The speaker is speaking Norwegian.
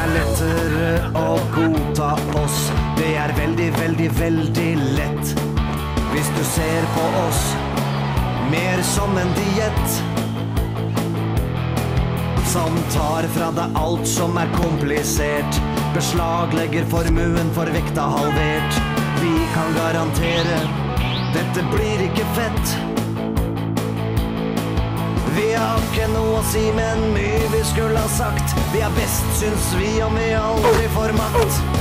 er lettere å godta oss. Det er veldig, veldig, veldig lett hvis du ser på oss mer som en diett som tar fra deg alt som er komplisert. Beslaglegger formuen for vekta halvert. Vi kan garantere dette blir ikke fett. Vi har ikke noe å si, men mye skulle ha sagt. Vi er best, syns vi, om vi aldri får makt.